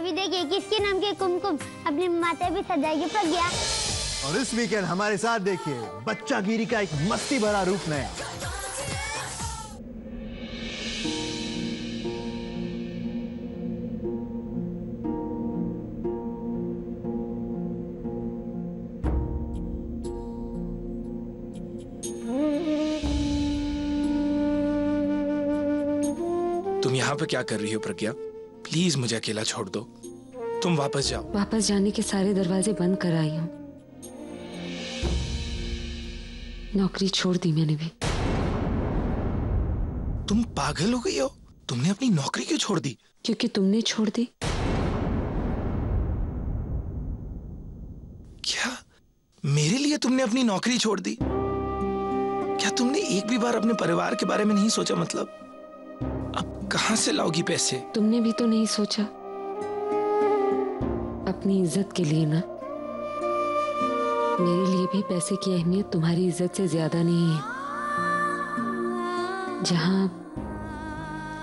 अभी देखिए किसके नाम के कुमकुम अपने माता भी सजाएगी प्रज्ञा और इस वीकेंड हमारे साथ देखिए बच्चा गिरी का एक मस्ती भरा रूप नया। तुम यहाँ पे क्या कर रही हो प्रज्ञा? प्लीज़ मुझे अकेला छोड़ दो। तुम वापस जाओ। वापस जाने के सारे दरवाजे बंद कर आई हूँ। नौकरी छोड़ दी मैंने भी। तुम पागल हो गई हो? तुमने अपनी नौकरी क्यों छोड़ दी? क्योंकि तुमने छोड़ दी। क्या? मेरे लिए तुमने अपनी नौकरी छोड़ दी? क्या तुमने एक भी बार अपने परिवार के बारे में नहीं सोचा मतलब? कहाँ से लाओगी पैसे? तुमने भी तो नहीं सोचा। अपनी इज़्ज़त के लिए ना। मेरे लिए भी पैसे की अहमियत तुम्हारी इज़्ज़त से ज़्यादा नहीं है। जहाँ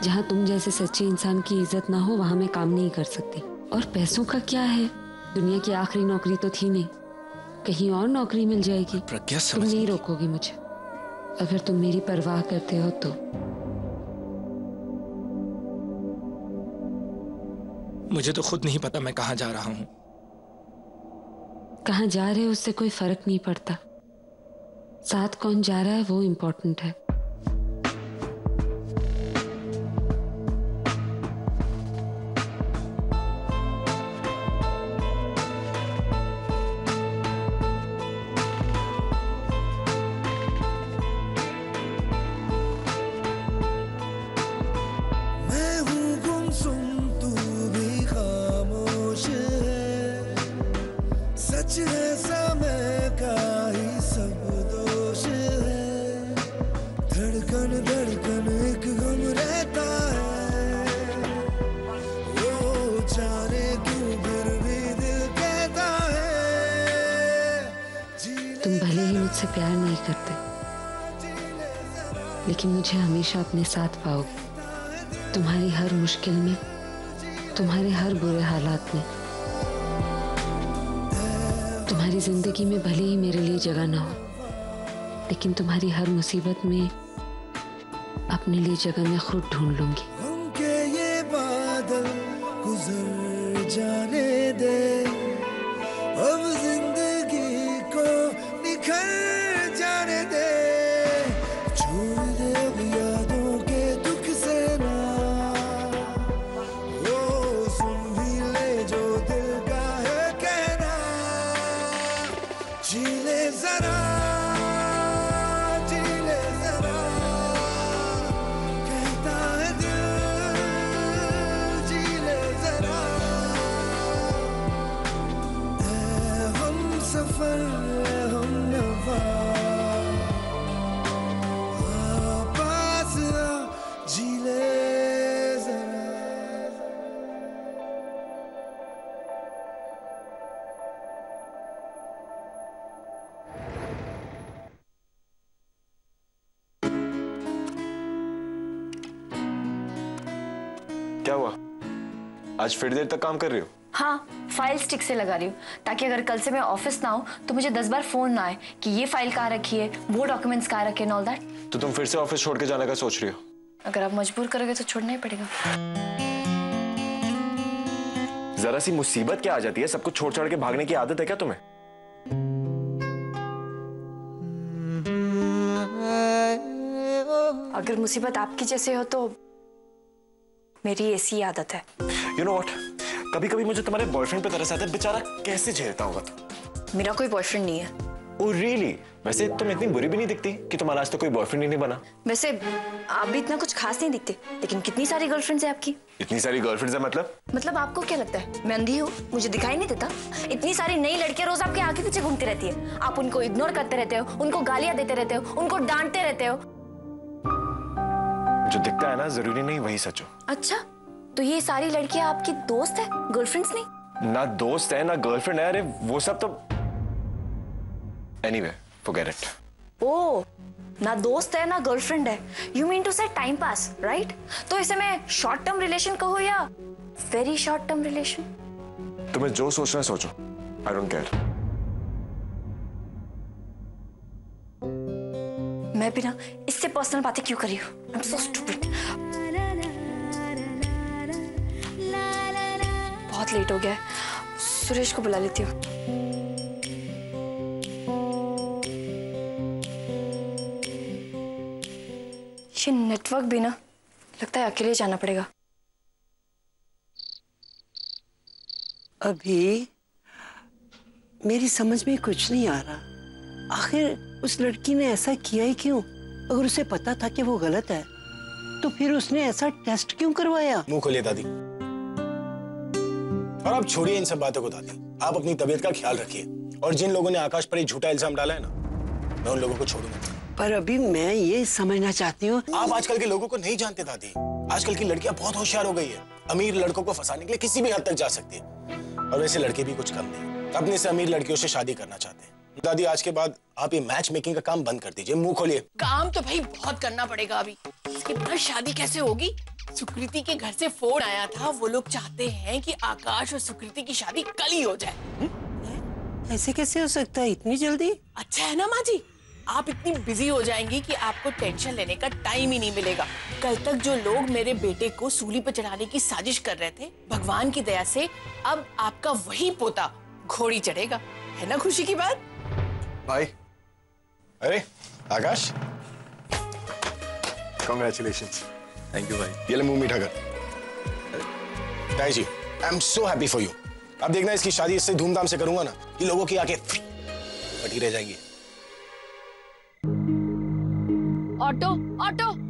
जहाँ तुम जैसे सच्चे इंसान की इज़्ज़त ना हो वहाँ मैं काम नहीं कर सकती। और पैसों का क्या है? दुनिया की आखिरी नौकरी तो थी नहीं। कहीं और नौकरी मिल जाएगी। तुम नहीं रोकोगे मुझे। अगर तुम मेरी परवाह करते हो तो। मुझे तो खुद नहीं पता मैं कहाँ जा रहा हूँ। कहाँ जा रहे हो उससे कोई फ़र्क नहीं पड़ता। साथ कौन जा रहा है वो इंपॉर्टेंट है। करते लेकिन मुझे हमेशा अपने साथ पाओगे। तुम्हारी हर मुश्किल में, तुम्हारे हर बुरे हालात में, तुम्हारी ज़िंदगी में भले ही मेरे लिए जगह ना हो, लेकिन तुम्हारी हर मुसीबत में अपने लिए जगह मैं खुद ढूंढ लूँगी। आज फिर देर तक काम कर रही हो? हाँ फ़ाइल स्टिक से लगा रही हूँ ताकि अगर कल से मैं ऑफ़िस ना आऊँ तो मुझे दस बार फ़ोन ना आए कि ये फ़ाइल कहाँ रखी है वो डॉक्यूमेंट्स कहाँ रखे ऑल दैट तो तुम फिर से ऑफ़िस छोड़ के जाने का सोच रही हो? अगर आप मजबूर करोगे तो छोड़ना ही पड़ेगा। जरा सी मुसीबत क्या आ जाती है? सब कुछ छोड़ छोड़ के भागने की आदत है क्या तुम्हें? अगर मुसीबत आपकी जैसे हो तो मेरी ऐसी आदत है। यू नो व्हाट कभी कभी मुझे तुम्हारे बॉयफ्रेंड पे तरस आता है बेचारा कैसे झेलता होगा तुम मेरा कोई बॉयफ्रेंड नहीं है। ओ रियली वैसे तुम इतनी बुरी भी नहीं दिखती कि तुम्हारा आज तक कोई बॉयफ्रेंड ही नहीं बना? वैसे आप भी इतना कुछ खास नहीं दिखते लेकिन कितनी सारी गर्लफ्रेंड्स है आपकी? इतनी सारी गर्लफ्रेंड्स है मतलब? मतलब आपको क्या लगता है मैं अंधी हूँ मुझे दिखाई नहीं देता? इतनी सारी नई लड़कियाँ रोज आपके आगे पीछे घूमती रहती है। आप उनको इग्नोर करते रहते हो उनको गालियाँ देते रहते हो उनको डांटते रहते हो। जो दिखता है ना ज़रूरी नहीं वही सच हो। अच्छा। तो ये सारी लड़कियाँ आपकी दोस्त है? गर्लफ्रेंड्स नहीं? ना दोस्त है ना गर्लफ्रेंड है। अरे वो सब तो एनीवे फॉरगेट इट ओ ना दोस्त है ना गर्लफ्रेंड है। You mean to say time pass right तो इसे मैं शॉर्ट टर्म रिलेशन कहूँ या वेरी शॉर्ट टर्म रिलेशन तुम्हें जो सोचना है सोचो। आई डोंट केयर मैं भी ना इससे पर्सनल बातें क्यों करी हूँ? आई एम सो स्टूपिड बहुत लेट हो गया है। सुरेश को बुला लेती हूँ। ये नेटवर्क भी ना लगता है अकेले जाना पड़ेगा। अभी मेरी समझ में कुछ नहीं आ रहा। आखिर उस लड़की ने ऐसा किया ही क्यों? अगर उसे पता था कि वो गलत है तो फिर उसने ऐसा टेस्ट क्यों करवाया? मुँह खोलिए दादी। और आप छोड़िए इन सब बातों को दादी आप अपनी तबीयत का ख्याल रखिए। और जिन लोगों ने आकाश पर एक झूठा इल्ज़ाम डाला है ना मैं उन लोगों को छोड़ूँगा। पर अभी मैं ये समझना चाहती हूँ। आप आजकल के लोगों को नहीं जानते दादी। आजकल की लड़कियाँ बहुत होशियार हो गई है। अमीर लड़कों को फंसाने के लिए किसी भी हद तक जा सकती है। और वैसे लड़के भी कुछ कम नहीं। अपने से अमीर लड़कियों से शादी करना चाहते हैं। दादी आज के बाद आप ये मैच मेकिंग का काम बंद कर दीजिए मुँह खोलिए। काम तो भाई बहुत करना पड़ेगा अभी। इसके बाद शादी कैसे होगी? सुकृति के घर से फ़ोन आया था। वो लोग चाहते हैं कि आकाश और सुकृति की शादी कल ही हो जाए। ऐसे कैसे हो सकता है? इतनी जल्दी? अच्छा है ना माँ जी आप इतनी बिज़ी हो जाएँगी कि आपको टेंशन लेने का टाइम ही नहीं मिलेगा। कल तक जो लोग मेरे बेटे को सूली पर चढ़ाने की साजिश कर रहे थे भगवान की दया से अब आपका वही पोता घोड़ी चढ़ेगा। है ना खुशी की बात? भाई। अरे आकाश। कॉन्ग्रेचुलेशन थैंक यू भाई ये ले मुँह मीठा कर। ताई जी I am so happy for you अब देखना इसकी शादी इससे धूमधाम से करूँगा ना कि लोगों की आँखें फटी रह जाएँगी। Auto auto auto.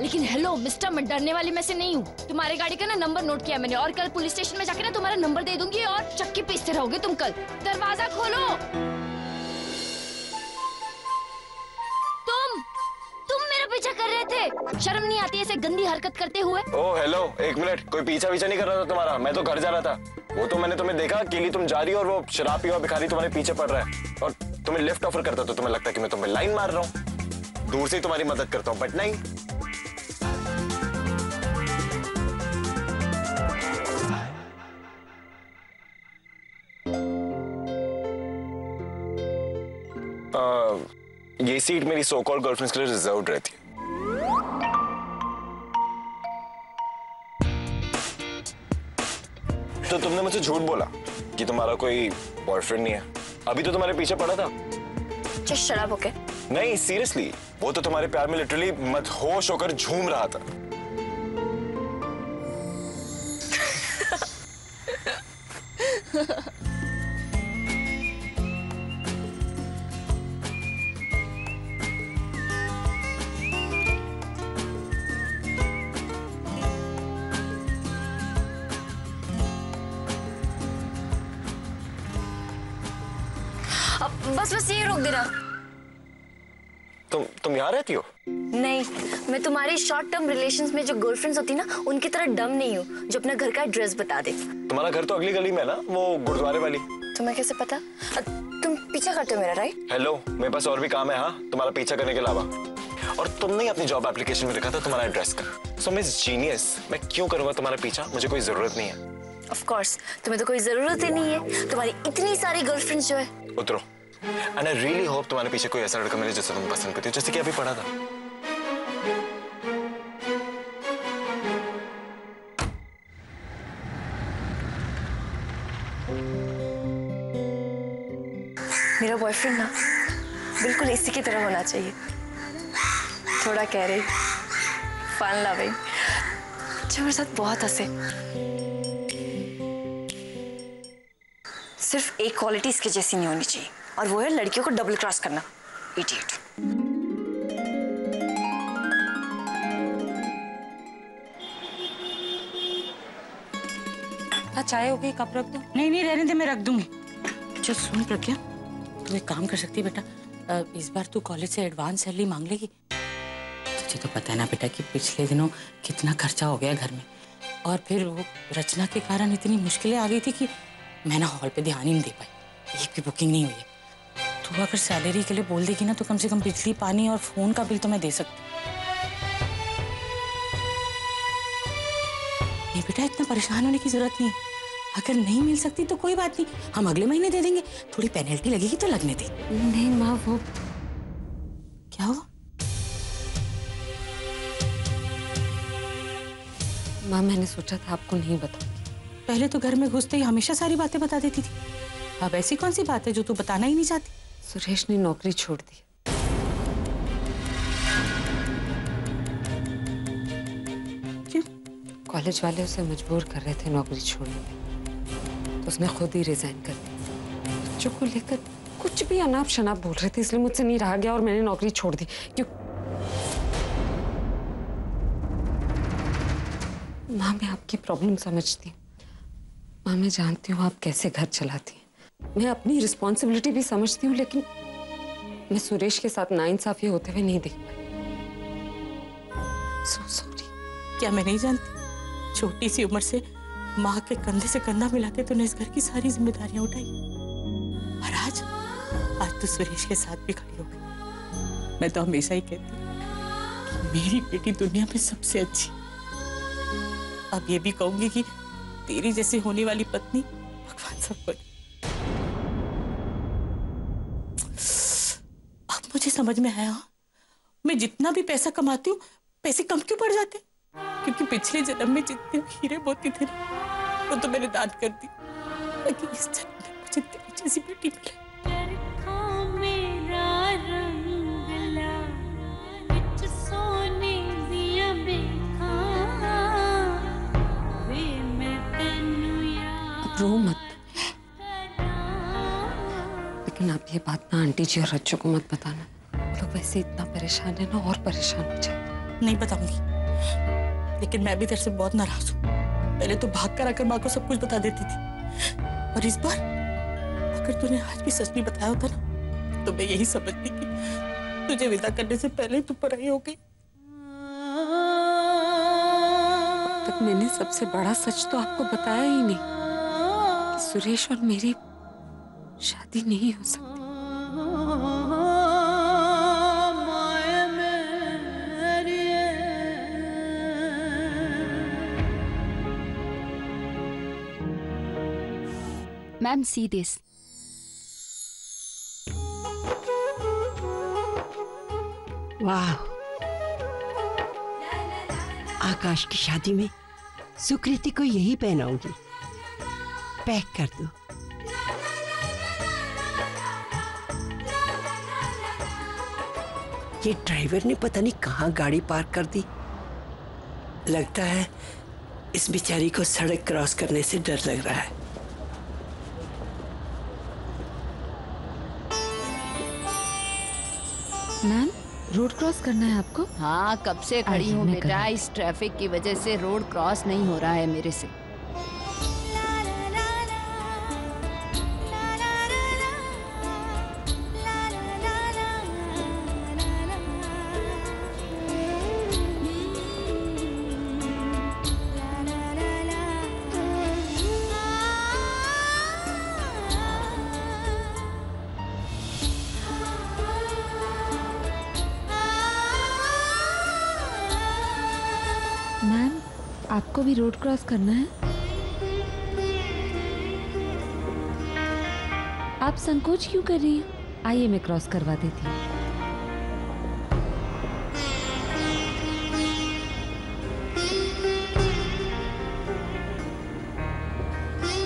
लेकिन हेलो मिस्टर मैं डरने वाली में से नहीं हूँ। तुम्हारी गाड़ी का ना नंबर नोट किया मैंने और कल पुलिस स्टेशन में जाके ना तुम्हारा नंबर दे दूँगी और चक्की पीसते रहोगे तुम कल। दरवाज़ा खोलो। तुम तुम मेरा पीछा कर रहे थे। शर्म नहीं आती ऐसे गंदी हरकत करते हुए? ओ हेलो एक मिनट। कोई पीछा पीछा नहीं कर रहा था तुम्हारा? मैं तो घर जा रहा था। वो तो मैंने तुम्हें देखा, केली तुम जा रही हो और वो शराब हुआ भिखारी तुम्हारे पीछे पड़ रहा है। और तुम्हें लिफ्ट ऑफ़र करता तो तुम्हें लगता है कि मैं तुम्हें लाइन मार रहा हूँ। दूर से तुम्हारी मदद करता हूँ बट नहीं। ये सीट मेरी सो कॉल गर्लफ्रेंड्स के लिए रिज़र्व रहती है। तो तुमने मुझसे झूठ बोला कि तुम्हारा कोई बॉयफ्रेंड नहीं है। अभी तो तुम्हारे पीछे पड़ा था। शराब ओके नहीं सीरियसली वो तो तुम्हारे प्यार में लिटरली मत होश होकर झूम रहा था। तुम यहाँ रहती हो? नहीं मैं तुम्हारी शॉर्ट टर्म रिलेशंस में जो गर्लफ्रेंड्स होती ना उनकी तरह डम नहीं हूँ जो अपना घर का एड्रेस बता दे। तुम्हारा घर तो अगली गली में है ना वो गुरुद्वारे वाली। तुम्हें कैसे पता? तुम पीछा करते हो मेरा राइट हेलो मेरे पास और भी काम है हाँ तुम्हारा पीछा करने के अलावा। और तुमने अपनी जॉब एप्लीकेशन में लिखा था तुम्हारा एड्रेस का। सो मिस जीनियस मैं क्यों करूँगा तुम्हारा पीछा? मुझे कोई ज़रूरत नहीं है। ऑफ़ कोर्स तुम्हें तो कोई ज़रूरत ही नहीं है। तुम्हारी इतनी सारी गर्लफ्रेंड्स जो है। उतरो। एंड आई रियली होप तुम्हारे पीछे कोई ऐसा लड़का मिले जिसे तुम पसंद करती हो, जैसे कि अभी पढ़ा था। मेरा बॉयफ्रेंड ना बिल्कुल इसी की तरह होना चाहिए। थोड़ा कह रही फन लविंग जो मेरे साथ बहुत हंसे। सिर्फ़ एक क्वालिटी इसके जैसी नहीं होनी चाहिए। और वो है लड़कियों को डबल क्रॉस करना। इडियट हाँ चाय हो गई कप रख दो? नहीं नहीं रहने दे मैं रख दूँगी। अच्छा सुन प्रज्ञा तू एक काम कर सकती बेटा। इस बार तू कॉलेज से एडवांस सैलरी मांग लेगी। तुझे तो पता है ना बेटा कि पिछले दिनों कितना खर्चा हो गया घर में। और फिर वो रचना के कारण इतनी मुश्किलें आ गई थी कि मैं ना हॉल पे ध्यान ही नहीं दे पाई। एक भी बुकिंग नहीं हुई तू अगर सैलरी के लिए बोल देगी ना तो कम से कम बिजली पानी और फ़ोन का बिल तो मैं दे सकती नहीं बेटा इतना परेशान होने की ज़रूरत नहीं अगर नहीं मिल सकती तो कोई बात नहीं हम अगले महीने दे देंगे। थोड़ी पेनल्टी लगेगी तो लगने दे। नहीं माँ वो क्या हुआ? माँ मैंने सोचा था आपको नहीं बता पहले तो घर में घुसते ही हमेशा सारी बातें बता देती थी। अब ऐसी कौन सी बात है जो तू बताना ही नहीं चाहती? सुरेश ने नौकरी छोड़ दी। क्यों? कॉलेज वाले उसे मजबूर कर रहे थे नौकरी छोड़ने में। तो उसने खुद ही रिजाइन कर दी। बच्चों को लेकर कुछ भी अनाप शनाप बोल रहे थे इसलिए मुझसे नहीं रहा गया और मैंने नौकरी छोड़ दी। क्यों? माँ मैं आपकी प्रॉब्लम समझती हूँ। माँ मैं जानती हूँ आप कैसे घर चलाती हैं। मैं अपनी रिस्पॉन्सिबिलिटी भी समझती हूँ, लेकिन मैं सुरेश के साथ नाइंसाफी होते हुए नहीं देख पाई। सो क्या मैं नहीं जानती? छोटी सी उम्र से माँ के कंधे से कंधा मिला के तूने इस घर की सारी जिम्मेदारियाँ उठाई। और आज आज तो सुरेश के साथ भी खड़ी हो गई। मैं तो हमेशा ही कहती कि मेरी बेटी दुनिया में सबसे अच्छी अब ये भी कहूँगी कि तेरी जैसी होने वाली पत्नी भगवान सबको दे। अब मुझे समझ में आया मैं जितना भी पैसा कमाती हूँ, पैसे कम क्यों पड़ जाते? क्योंकि पिछले जन्म में जितने हीरे मोती थे वो तो मैंने दान कर दी ताकि इस जन्म में मुझे तेरी जैसी बेटी मिले। रो मत। लेकिन आप ये बात ना आंटी जी और रज्जू को मत बताना। वो लोग वैसे इतना परेशान है ना और परेशान हो जाए नहीं बताऊँगी। लेकिन मैं भी तेरे से बहुत नाराज़ हूँ। पहले तो भाग कर आकर माँ को सब कुछ बता देती थी। और इस बार अगर तूने आज भी सच नहीं बताया होता ना तो मैं यही समझती कि तुझे विदा करने से पहले तू पराई हो गई। तक मैंने सबसे बड़ा सच तो आपको बताया ही नहीं कि सुरेश और मेरी शादी नहीं हो सकती। Ma'am, see this. वाह आकाश की शादी में सुकृति को यही पहनाऊँगी। पैक कर दो। ये ड्राइवर ने पता नहीं कहाँ गाड़ी पार्क कर दी। लगता है इस बेचारी को सड़क क्रॉस करने से डर लग रहा है। मैम रोड क्रॉस करना है आपको? हाँ कब से खड़ी हूँ बेटा? इस ट्रैफ़िक की वजह से रोड क्रॉस नहीं हो रहा है मेरे से। क्रॉस करना है? आप संकोच क्यों कर रही हैं? आइए मैं क्रॉस करवा देती हूँ।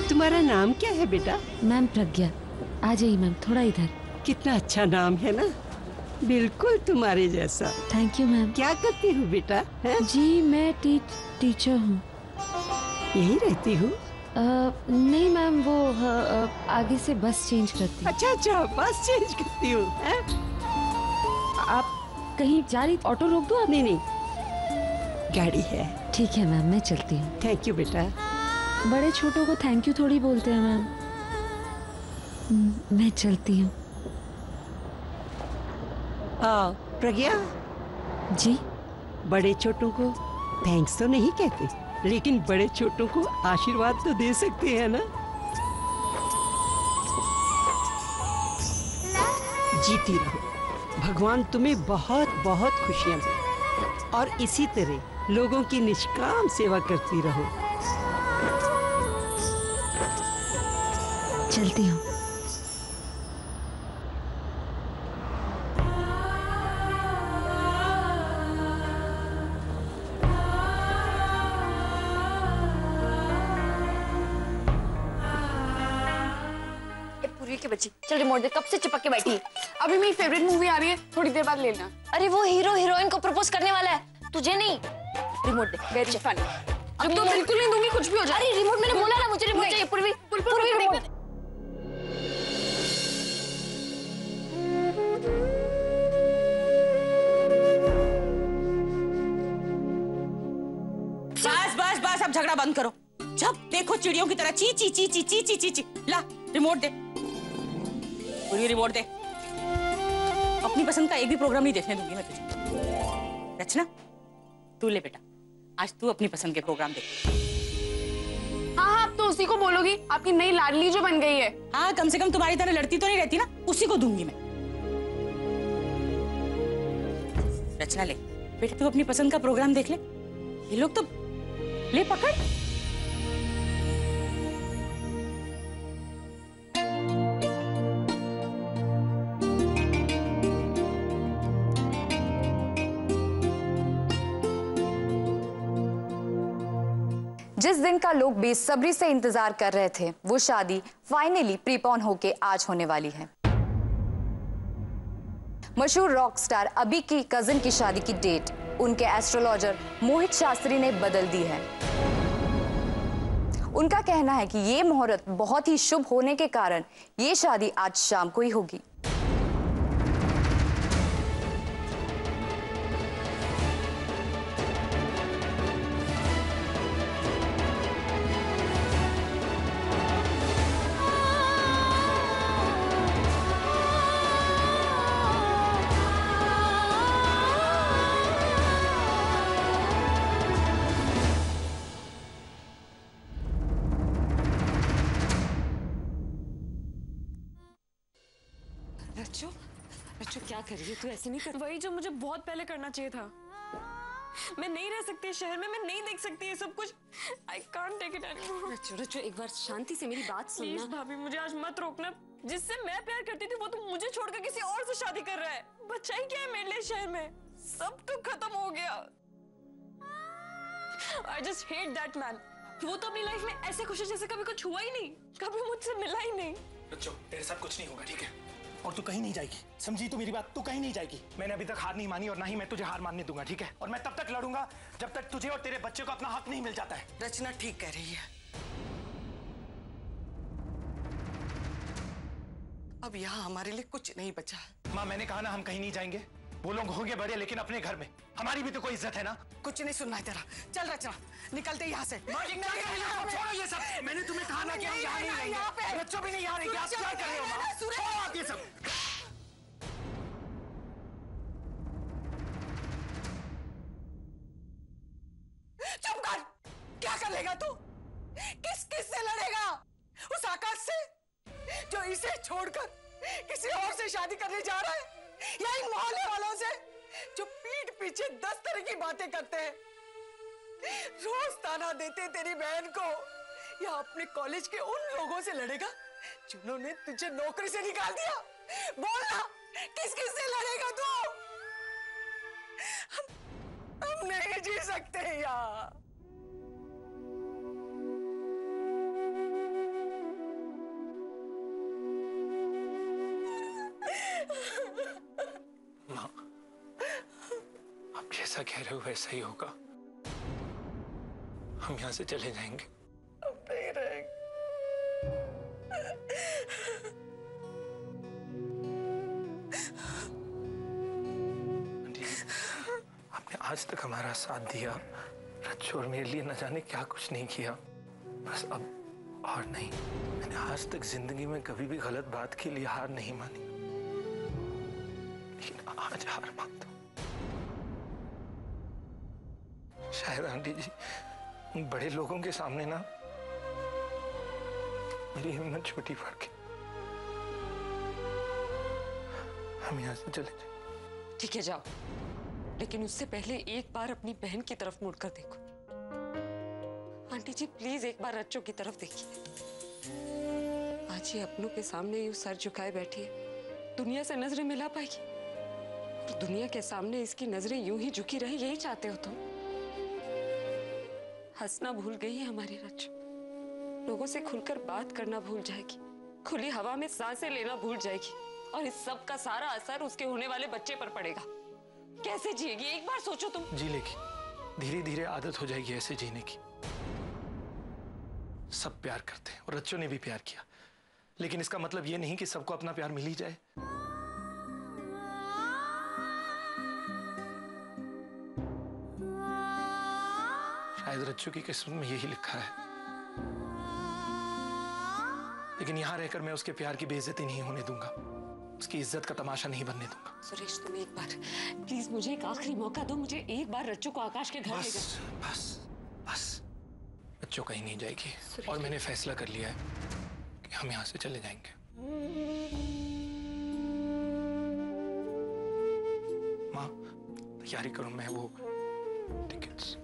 तुम्हारा नाम क्या है बेटा? मैम प्रज्ञा। आ जाइए मैम थोड़ा इधर। कितना अच्छा नाम है ना? बिल्कुल तुम्हारे जैसा। थैंक यू मैम क्या करती हूँ बेटा? है? जी मैं टी, टीचर हूँ। यही रहती हूँ? नहीं मैम वो अ, आगे से बस चेंज करती हूँ। अच्छा अच्छा बस चेंज करती हूँ आप कहीं जा रही ऑटो रोक दो आप? नहीं नहीं। गाड़ी है। ठीक है मैम मैं चलती हूँ। थैंक यू बेटा। बड़े छोटों को थैंक यू थोड़ी बोलते हैं मैम। हम्म, मैं चलती हूँ। प्रज्ञा? जी? बड़े छोटों को थैंक्स तो नहीं कहते? लेकिन बड़े छोटों को आशीर्वाद तो दे सकते हैं ना? जीती रहो। भगवान तुम्हें बहुत बहुत खुशियाँ दे। और इसी तरह लोगों की निष्काम सेवा करती रहो। चलती हूँ। बच्ची चल रिमोट दे कब से चिपक के बैठी? अभी मेरी फेवरेट मूवी आ रही है थोड़ी देर बाद लेना। अरे वो हीरो हीरोइन को प्रपोज करने वाला है। तुझे नहीं? रिमोट दे वेरी फन अब तो बिल्कुल नहीं दूँगी कुछ भी हो जाए। अरे रिमोट मैंने बोला ना मुझे रिमोट चाहिए। पूर्वी पूर्वी रिमोट झगड़ा बंद करो। जब देखो चिड़ियों की तरह ची ची ची ची ची ची ची ला रिमोट दे। पूरी रिमोट दे। अपनी पसंद का एक भी प्रोग्राम नहीं देखने दूँगी मैं तुझे। रचना तू ले बेटा। आज तू अपनी पसंद के प्रोग्राम देख। हाँ हाँ अब तो उसी को बोलोगी। आपकी नई लाडली जो बन गई है। हाँ कम से कम तुम्हारी तरह लड़ती तो नहीं रहती ना। उसी को दूँगी मैं। रचना ले। बेटा तू अपनी पसंद का प्रोग्राम देख ले। ये लोग तो ले पकड़। जिस दिन का लोग बेसब्री से इंतज़ार कर रहे थे, वो शादी फाइनली प्रीपोन होके आज होने वाली है। मशहूर रॉक स्टार अभी की कजिन की शादी की डेट उनके एस्ट्रोलॉजर मोहित शास्त्री ने बदल दी है। उनका कहना है कि ये मुहूर्त बहुत ही शुभ होने के कारण ये शादी आज शाम को ही होगी। ऐसे नहीं कर वही जो मुझे बहुत पहले करना चाहिए था। मैं नहीं रह सकती शहर में मैं नहीं देख सकती ये सब कुछ। I can't take it anymore Rachu Rachu एक बार शांति से मेरी बात प्लीज़ सुनना भाभी मुझे आज मत रोकना। जिससे मैं प्यार करती थी वो तो मुझे छोड़कर किसी और से शादी कर रहा है। बच्चा ही क्या है मेरे लिए शहर में? सब तो खत्म हो गया। I just hate that man वो तो अपनी लाइफ में ऐसे खुशी जैसे कभी कुछ हुआ ही नहीं। कभी मुझसे मिला ही नहीं। बच्चों तेरे साथ कुछ नहीं होगा ठीक है? और तू कहीं नहीं जाएगी। समझी तू मेरी बात? तू कहीं नहीं जाएगी। मैंने अभी तक हार नहीं मानी और ना ही मैं तुझे हार मानने दूँगा ठीक है? और मैं तब तक लड़ूँगा जब तक तुझे और तेरे बच्चे को अपना हक नहीं मिल जाता है। रचना ठीक कह रही है। अब यहाँ हमारे लिए कुछ नहीं बचा। माँ मैंने कहा ना हम कहीं नहीं जाएँगे। वो लोग होंगे बड़े लेकिन अपने घर में। हमारी भी तो कोई इज़्ज़त है ना? कुछ नहीं सुनना है तेरा। चल रचना निकलते यहाँ से? छोड़ो ये सब। मैंने तुम्हें कहा ना कि हम यहाँ नहीं रहेंगे। बच्चों भी नहीं यहाँ रहेंगे। आप क्या कर रहे हो छोड़ो आप ये सब। चुप कर। क्या कर लेगा तू? किस किस से लड़ेगा? उस आकाश से? जो इसे छोड़कर किसी और से शादी करने जा रहा है? या इन मोहल्ले वालों से जो पीठ पीछे दस तरह की बातें करते हैं। रोज ताना देते तेरी बहन को या अपने कॉलेज के उन लोगों से लड़ेगा जिन्होंने तुझे नौकरी से निकाल दिया। बोला किस किस से लड़ेगा तू? हम, हम नहीं जी सकते यार। जैसा कह रहे हो, वैसा ही होगा। हम यहाँ से चले जाएँगे। नहीं रहेंगे आज तक हमारा साथ दिया। रच्चू मेरे लिए न जाने क्या कुछ नहीं किया। बस अब और नहीं। मैंने आज तक ज़िंदगी में कभी भी गलत बात के लिए हार नहीं मानी। लेकिन आज हार मानता हूँ। शायद आंटी जी, बड़े लोगों के सामने ना मेरी हिम्मत छोटी पड़ गई हम यहाँ से चले जाए ठीक है, जाओ। लेकिन उससे पहले एक बार अपनी बहन की तरफ़ मुड़कर देखो। आंटी जी, प्लीज़ एक बार रच्चों की तरफ़ देखिए। आज ये अपनों के सामने यूँ सर झुकाए बैठी है। दुनिया से नज़रें मिला पाएगी? और दुनिया के सामने इसकी नज़रें यूँ ही झुकी रहे, यही चाहते हो तुम? हंसना भूल गई है हमारी रच्चू लोगों से खुलकर बात करना भूल जाएगी। खुली हवा में साँसें लेना भूल जाएगी। और इस सब का सारा असर उसके होने वाले बच्चे पर पड़ेगा। कैसे जिएगी? एक बार सोचो तुम। जी लेगी धीरे धीरे आदत हो जाएगी ऐसे जीने की। सब प्यार करते हैं, और बच्चों ने भी प्यार किया। लेकिन इसका मतलब ये नहीं कि सबको अपना प्यार मिल ही जाए। शायद रच्चू की किस्मत में यही लिखा है। लेकिन यहाँ रहकर मैं उसके प्यार की बेइज्जती नहीं होने दूँगा। उसकी इज़्ज़त का तमाशा नहीं बनने दूँगा। सुरेश तुम एक बार प्लीज़ मुझे एक आखिरी मौका दो। मुझे एक बार रच्चू को आकाश के घर बस बस बस। बच्चों कहीं नहीं जाएगी। और मैंने फैसला कर लिया है कि हम यहाँ से चले जाएँगे। माँ तैयारी करो मैं वो टिकट्स